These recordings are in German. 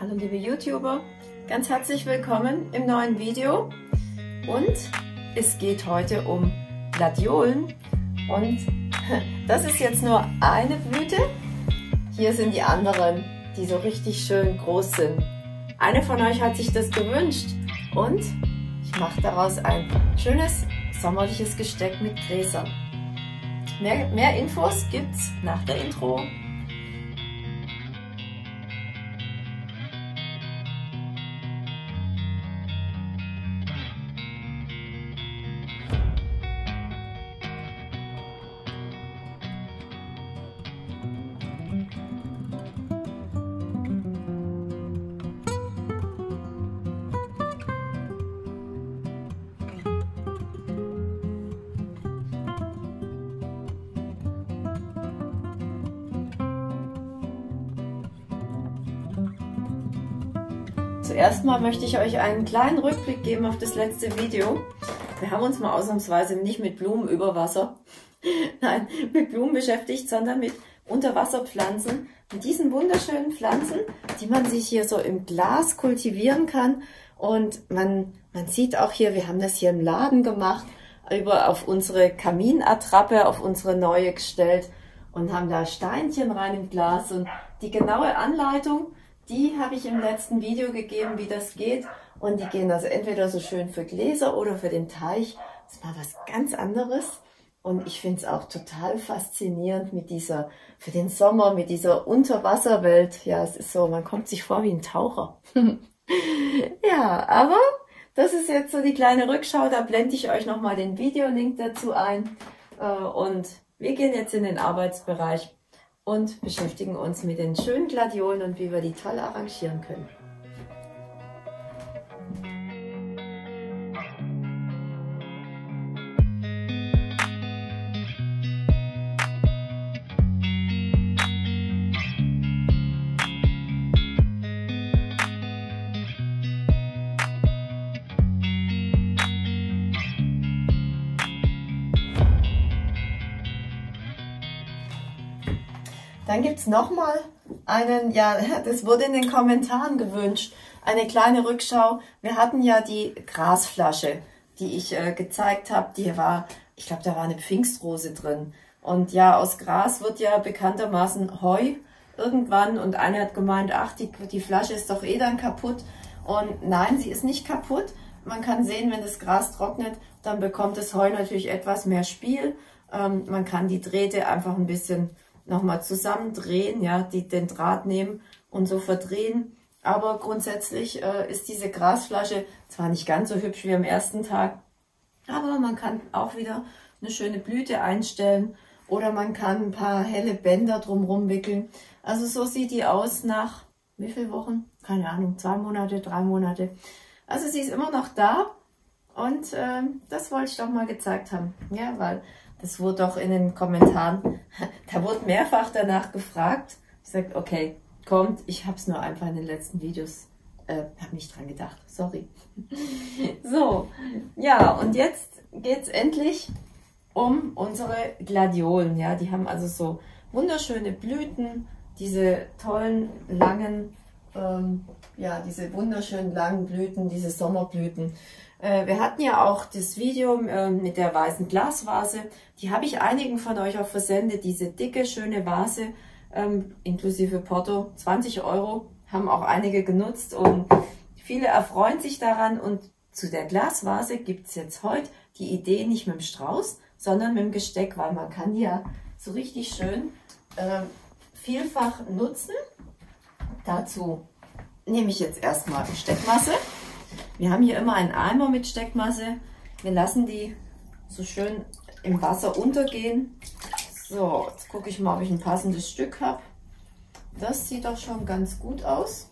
Hallo liebe YouTuber, ganz herzlich willkommen im neuen Video und es geht heute um Gladiolen und das ist jetzt nur eine Blüte. Hier sind die anderen, die so richtig schön groß sind. Eine von euch hat sich das gewünscht und ich mache daraus ein schönes sommerliches Gesteck mit Gräsern. Mehr, mehr Infos gibt's nach der Intro. Zuerst mal möchte ich euch einen kleinen Rückblick geben auf das letzte Video. Wir haben uns mal ausnahmsweise nicht mit Blumen über Wasser, nein, mit Blumen beschäftigt, sondern mit Unterwasserpflanzen. Mit diesen wunderschönen Pflanzen, die man sich hier so im Glas kultivieren kann. Und man, man sieht auch hier, wir haben das hier im Laden gemacht, über auf unsere Kaminattrappe, auf unsere neue gestellt und haben da Steinchen rein im Glas. Und die genaue Anleitung, die habe ich im letzten Video gegeben, wie das geht. Und die gehen also entweder so schön für Gläser oder für den Teich. Das ist mal was ganz anderes. Und ich finde es auch total faszinierend mit dieser, für den Sommer, mit dieser Unterwasserwelt. Ja, es ist so, man kommt sich vor wie ein Taucher. ja, aber das ist jetzt so die kleine Rückschau. Da blende ich euch nochmal den Videolink dazu ein. Äh, und wir gehen jetzt in den Arbeitsbereich und beschäftigen uns mit den schönen Gladiolen und wie wir die toll arrangieren können. Dann gibt es nochmal einen, ja, das wurde in den Kommentaren gewünscht, eine kleine Rückschau. Wir hatten ja die Grasflasche, die ich äh, gezeigt habe, die war, ich glaube, da war eine Pfingstrose drin. Und ja, aus Gras wird ja bekanntermaßen Heu irgendwann und einer hat gemeint, ach, die, die Flasche ist doch eh dann kaputt. Und nein, sie ist nicht kaputt. Man kann sehen, wenn das Gras trocknet, dann bekommt das Heu natürlich etwas mehr Spiel. Ähm, man kann die Drähte einfach ein bisschen nochmal zusammendrehen, ja, die, den Draht nehmen und so verdrehen. Aber grundsätzlich äh, ist diese Grasflasche zwar nicht ganz so hübsch wie am ersten Tag, aber man kann auch wieder eine schöne Blüte einstellen oder man kann ein paar helle Bänder drumherum wickeln. Also so sieht die aus nach wie viele Wochen? Keine Ahnung, zwei Monate, drei Monate. Also sie ist immer noch da und äh, das wollte ich doch mal gezeigt haben. Ja, weil das wurde auch in den Kommentaren, da wurde mehrfach danach gefragt. Ich sage, okay, kommt, ich habe es nur einfach in den letzten Videos, äh, habe nicht dran gedacht, sorry. so, ja, und jetzt geht es endlich um unsere Gladiolen. Ja, die haben also so wunderschöne Blüten, diese tollen, langen, ähm, ja, diese wunderschönen langen Blüten, diese Sommerblüten. Äh, wir hatten ja auch das Video äh, mit der weißen Glasvase. Die habe ich einigen von euch auch versendet. Diese dicke, schöne Vase, ähm, inklusive Porto, 20 Euro, haben auch einige genutzt und viele erfreuen sich daran. Und zu der Glasvase gibt es jetzt heute die Idee nicht mit dem Strauß, sondern mit dem Gesteck, weil man kann die ja so richtig schön äh, vielfach nutzen. Dazu nehme ich jetzt erstmal Steckmasse. Wir haben hier immer einen Eimer mit Steckmasse. Wir lassen die so schön im Wasser untergehen. So, jetzt gucke ich mal, ob ich ein passendes Stück habe. Das sieht doch schon ganz gut aus.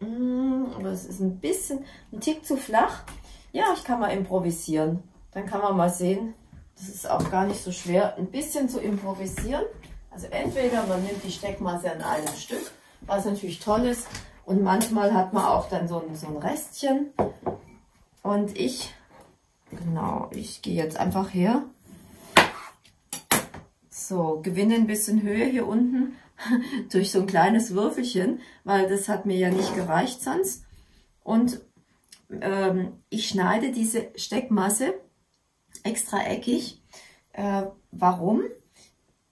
Mm, aber es ist ein bisschen, ein Tick zu flach. Ja, ich kann mal improvisieren. Dann kann man mal sehen, das ist auch gar nicht so schwer, ein bisschen zu improvisieren. Also entweder man nimmt die Steckmasse an einem Stück, was natürlich toll ist, und manchmal hat man auch dann so ein, so ein Restchen. Und ich, genau, ich gehe jetzt einfach her. So, gewinne ein bisschen Höhe hier unten durch so ein kleines Würfelchen, weil das hat mir ja nicht gereicht sonst. Und ähm, ich schneide diese Steckmasse extra eckig. Äh, warum?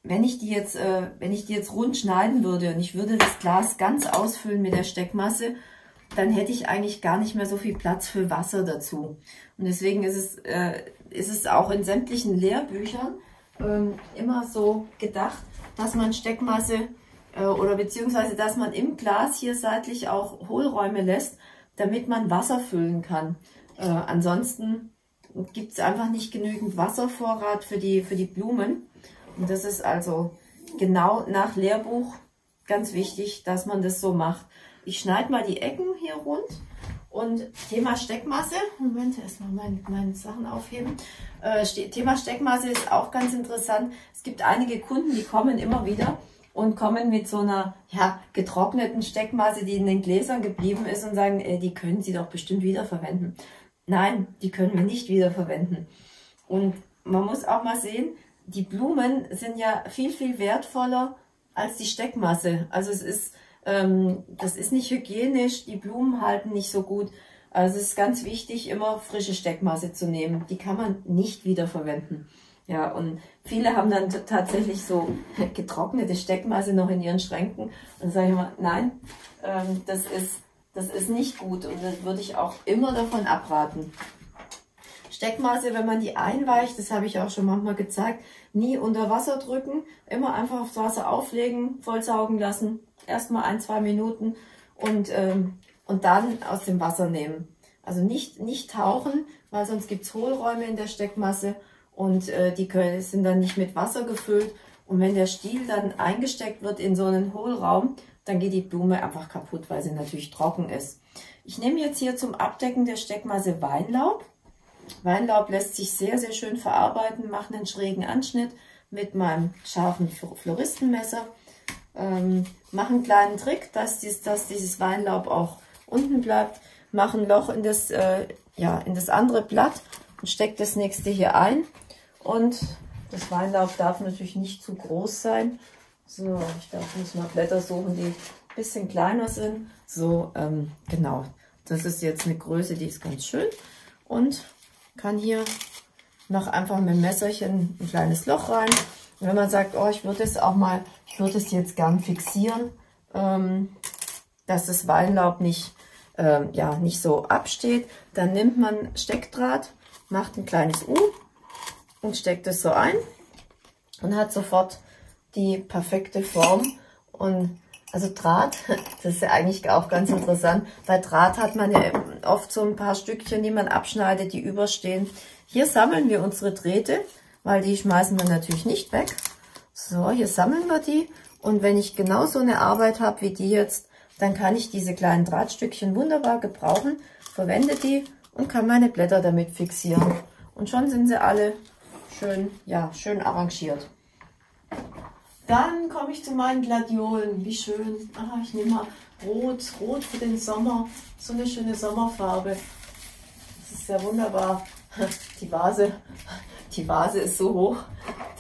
Wenn ich die jetzt, äh, wenn ich die jetzt rund schneiden würde und ich würde das Glas ganz ausfüllen mit der Steckmasse, dann hätte ich eigentlich gar nicht mehr so viel Platz für Wasser dazu. Und deswegen ist es, äh, ist es auch in sämtlichen Lehrbüchern ähm, immer so gedacht, dass man Steckmasse äh, oder beziehungsweise dass man im Glas hier seitlich auch Hohlräume lässt, damit man Wasser füllen kann. Äh, ansonsten gibt es einfach nicht genügend Wasservorrat für die, für die Blumen. Und das ist also genau nach Lehrbuch ganz wichtig, dass man das so macht. Ich schneide mal die Ecken hier rund und Thema Steckmasse, Moment, erstmal meine, meine Sachen aufheben. Äh, Thema Steckmasse ist auch ganz interessant. Es gibt einige Kunden, die kommen immer wieder und kommen mit so einer ja, getrockneten Steckmasse, die in den Gläsern geblieben ist und sagen, äh, die können Sie doch bestimmt wiederverwenden. Nein, die können wir nicht wiederverwenden. Und man muss auch mal sehen, die Blumen sind ja viel, viel wertvoller als die Steckmasse. Also es ist, ähm, das ist nicht hygienisch, die Blumen halten nicht so gut. Also es ist ganz wichtig, immer frische Steckmasse zu nehmen. Die kann man nicht wiederverwenden. Ja, und viele haben dann tatsächlich so getrocknete Steckmasse noch in ihren Schränken und sage ich immer, nein, ähm, das, ist, das ist nicht gut und das würde ich auch immer davon abraten. Steckmasse, wenn man die einweicht, das habe ich auch schon manchmal gezeigt, nie unter Wasser drücken, immer einfach aufs Wasser auflegen, vollsaugen lassen, erstmal ein, zwei Minuten und, ähm, und dann aus dem Wasser nehmen. Also nicht, nicht tauchen, weil sonst gibt es Hohlräume in der Steckmasse und äh, die können, sind dann nicht mit Wasser gefüllt. Und wenn der Stiel dann eingesteckt wird in so einen Hohlraum, dann geht die Blume einfach kaputt, weil sie natürlich trocken ist. Ich nehme jetzt hier zum Abdecken der Steckmasse Weinlaub. Weinlaub lässt sich sehr, sehr schön verarbeiten, mache einen schrägen Anschnitt mit meinem scharfen Floristenmesser. Ähm, mache einen kleinen Trick, dass, dies, dass dieses Weinlaub auch unten bleibt. Mache ein Loch in das, äh, ja, in das andere Blatt und stecke das nächste hier ein. Und das Weinlaub darf natürlich nicht zu groß sein. So, ich darf muss mal Blätter suchen, die ein bisschen kleiner sind. So, ähm, genau. Das ist jetzt eine Größe, die ist ganz schön. Und kann hier noch einfach mit dem Messerchen ein kleines Loch rein. Und wenn man sagt, oh, ich würde es auch mal, ich würde es jetzt gern fixieren, ähm, dass das Weinlaub nicht, ähm, ja, nicht so absteht, dann nimmt man Steckdraht, macht ein kleines U und steckt es so ein und hat sofort die perfekte Form. Und also Draht, das ist ja eigentlich auch ganz interessant. Bei Draht hat man ja oft so ein paar Stückchen, die man abschneidet, die überstehen. Hier sammeln wir unsere Drähte, weil die schmeißen wir natürlich nicht weg. So, hier sammeln wir die. Und wenn ich genau so eine Arbeit habe wie die jetzt, dann kann ich diese kleinen Drahtstückchen wunderbar gebrauchen, verwende die und kann meine Blätter damit fixieren. Und schon sind sie alle schön, ja, schön arrangiert. Dann komme ich zu meinen Gladiolen. Wie schön. Ah, ich nehme mal Rot, Rot für den Sommer. So eine schöne Sommerfarbe. Das ist ja wunderbar. Die Vase, die Vase ist so hoch,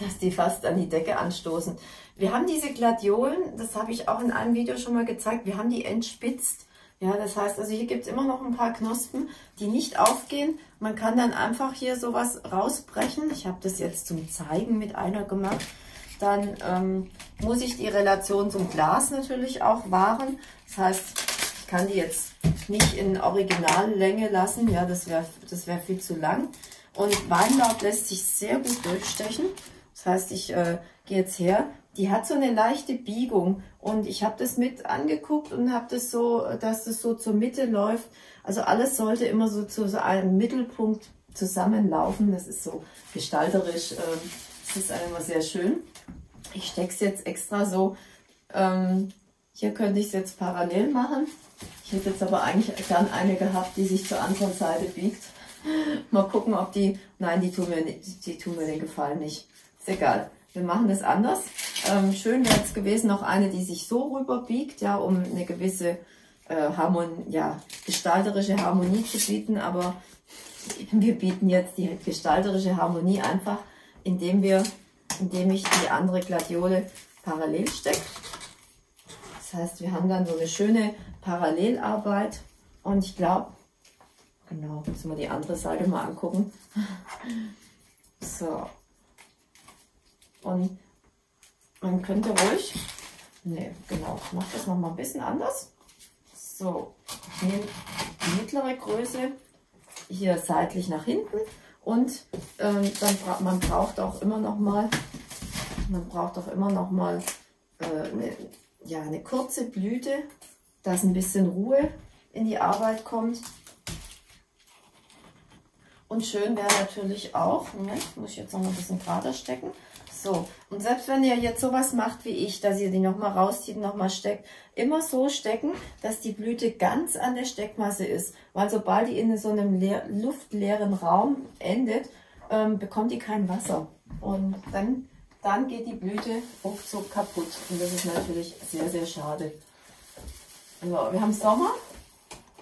dass die fast an die Decke anstoßen. Wir haben diese Gladiolen, das habe ich auch in einem Video schon mal gezeigt, wir haben die entspitzt. Ja, das heißt, also hier gibt es immer noch ein paar Knospen, die nicht aufgehen. Man kann dann einfach hier sowas rausbrechen. Ich habe das jetzt zum Zeigen mit einer gemacht. Dann ähm, muss ich die Relation zum Glas natürlich auch wahren. Das heißt, ich kann die jetzt nicht in Originallänge lassen. Ja, das wäre das wär viel zu lang. Und Weinlaub lässt sich sehr gut durchstechen. Das heißt, ich äh, gehe jetzt her die hat so eine leichte Biegung und ich habe das mit angeguckt und habe das so, dass das so zur Mitte läuft. Also alles sollte immer so zu so einem Mittelpunkt zusammenlaufen. Das ist so gestalterisch, äh, das ist einfach sehr schön. Ich stecke es jetzt extra so. Ähm, hier könnte ich es jetzt parallel machen. Ich hätte jetzt aber eigentlich gern eine gehabt, die sich zur anderen Seite biegt. Mal gucken, ob die... Nein, die tun mir, die tun mir den Gefallen nicht. Ist egal. Wir machen das anders. Ähm, schön wäre es gewesen, noch eine, die sich so rüber biegt, ja, um eine gewisse äh, Harmon ja, gestalterische Harmonie zu bieten. Aber wir bieten jetzt die gestalterische Harmonie einfach, indem wir indem ich die andere Gladiole parallel stecke. Das heißt, wir haben dann so eine schöne Parallelarbeit und ich glaube, genau, müssen wir die andere Seite mal angucken. So. Und man könnte ruhig, ne, genau, ich mache das nochmal ein bisschen anders. So, ich nehme die mittlere Größe hier seitlich nach hinten und ähm, dann bra man braucht auch immer noch mal, man braucht auch immer noch mal äh, eine, ja, eine kurze Blüte, dass ein bisschen Ruhe in die Arbeit kommt. Und schön wäre natürlich auch, Moment, muss ich jetzt noch ein bisschen gerader stecken, so, und selbst wenn ihr jetzt sowas macht wie ich, dass ihr die nochmal rauszieht nochmal steckt, immer so stecken, dass die Blüte ganz an der Steckmasse ist. Weil sobald die in so einem leer, luftleeren Raum endet, ähm, bekommt die kein Wasser. Und dann, dann geht die Blüte ruckzuck kaputt. Und das ist natürlich sehr, sehr schade. So, wir haben Sommer.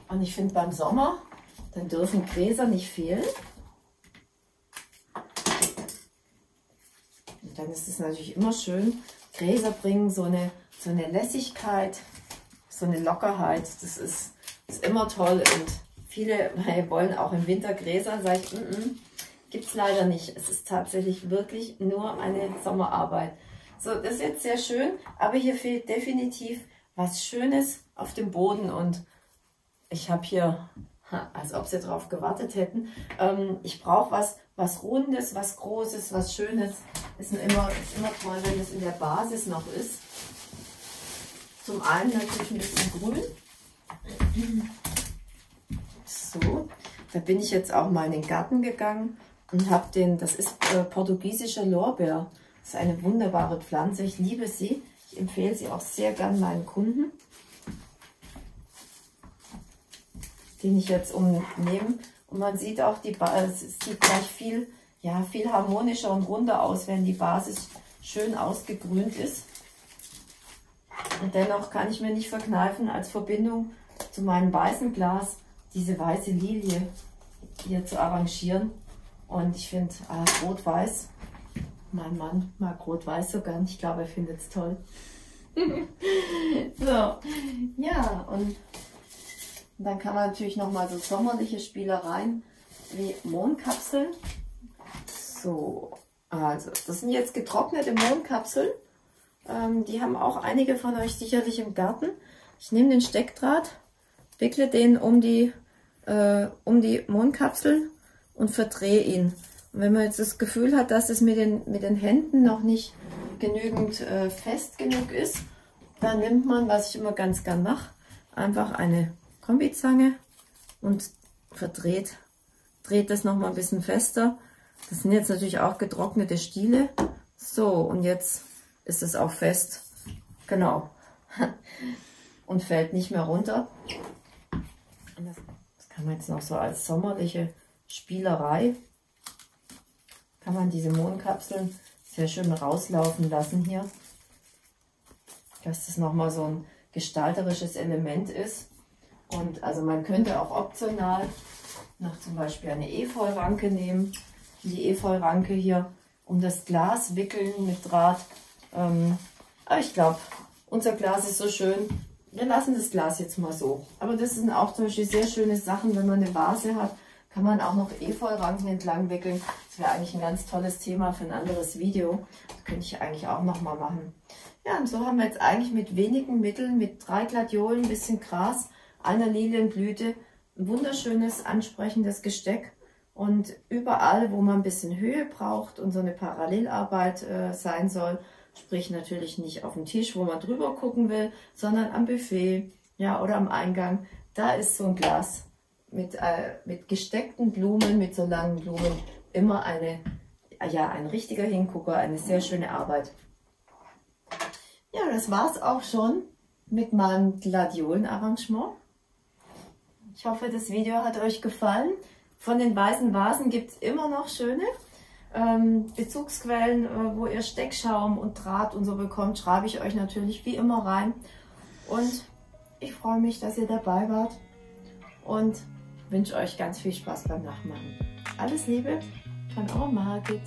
Und ich finde beim Sommer, dann dürfen Gräser nicht fehlen. Dann ist es natürlich immer schön. Gräser bringen so eine, so eine Lässigkeit, so eine Lockerheit. Das ist, ist immer toll. Und viele wollen auch im Winter Gräser. Sage ich, mm -mm, gibt es leider nicht. Es ist tatsächlich wirklich nur eine Sommerarbeit. So, das ist jetzt sehr schön, aber hier fehlt definitiv was Schönes auf dem Boden und ich habe hier, als ob sie darauf gewartet hätten, ähm, ich brauche was, was Rundes, was Großes, was Schönes. Ist immer, ist immer toll, wenn es in der Basis noch ist. Zum einen natürlich ein bisschen grün. So, da bin ich jetzt auch mal in den Garten gegangen und habe den, das ist äh, portugiesischer Lorbeer. Das ist eine wunderbare Pflanze, ich liebe sie. Ich empfehle sie auch sehr gern meinen Kunden, den ich jetzt umnehme und man sieht auch, die es sieht gleich viel, ja, viel harmonischer und runder aus, wenn die Basis schön ausgegrünt ist. Und dennoch kann ich mir nicht verkneifen, als Verbindung zu meinem weißen Glas diese weiße Lilie hier zu arrangieren. Und ich finde ah, rot-weiß, mein Mann mag rot-weiß sogar, ich glaube, er findet es toll. so, ja, und dann kann man natürlich noch mal so sommerliche Spielereien wie Mondkapseln. So, also das sind jetzt getrocknete Mondkapseln. Ähm, die haben auch einige von euch sicherlich im Garten. Ich nehme den Steckdraht, wickle den um die, äh, um die Mondkapseln und verdrehe ihn. Und wenn man jetzt das Gefühl hat, dass es mit den, mit den Händen noch nicht genügend äh, fest genug ist, dann nimmt man, was ich immer ganz gern mache, einfach eine Kombizange und verdreht, dreht das noch mal ein bisschen fester. Das sind jetzt natürlich auch getrocknete Stiele. So, und jetzt ist es auch fest. Genau. Und fällt nicht mehr runter. Das kann man jetzt noch so als sommerliche Spielerei, kann man diese Mondkapseln sehr schön rauslaufen lassen hier. Dass das nochmal so ein gestalterisches Element ist. Und also man könnte auch optional noch zum Beispiel eine Efeuranke nehmen. Die Efeuranke hier um das Glas wickeln mit Draht. Ähm, aber ich glaube, unser Glas ist so schön. Wir lassen das Glas jetzt mal so. Aber das sind auch zum Beispiel sehr schöne Sachen, wenn man eine Vase hat, kann man auch noch Efeuranken entlang wickeln. Das wäre eigentlich ein ganz tolles Thema für ein anderes Video. Das könnte ich eigentlich auch noch mal machen. Ja, und so haben wir jetzt eigentlich mit wenigen Mitteln, mit drei Gladiolen, ein bisschen Gras, einer Lilienblüte. Ein wunderschönes, ansprechendes Gesteck. Und überall, wo man ein bisschen Höhe braucht und so eine Parallelarbeit äh, sein soll, sprich natürlich nicht auf dem Tisch, wo man drüber gucken will, sondern am Buffet ja, oder am Eingang, da ist so ein Glas mit, äh, mit gesteckten Blumen, mit so langen Blumen, immer eine, ja, ein richtiger Hingucker, eine sehr schöne Arbeit. Ja, das war es auch schon mit meinem Gladiolenarrangement. Ich hoffe, das Video hat euch gefallen. Von den weißen Vasen gibt es immer noch schöne ähm, Bezugsquellen, äh, wo ihr Steckschaum und Draht und so bekommt, schreibe ich euch natürlich wie immer rein. Und ich freue mich, dass ihr dabei wart und wünsche euch ganz viel Spaß beim Nachmachen. Alles Liebe von eurer Margit.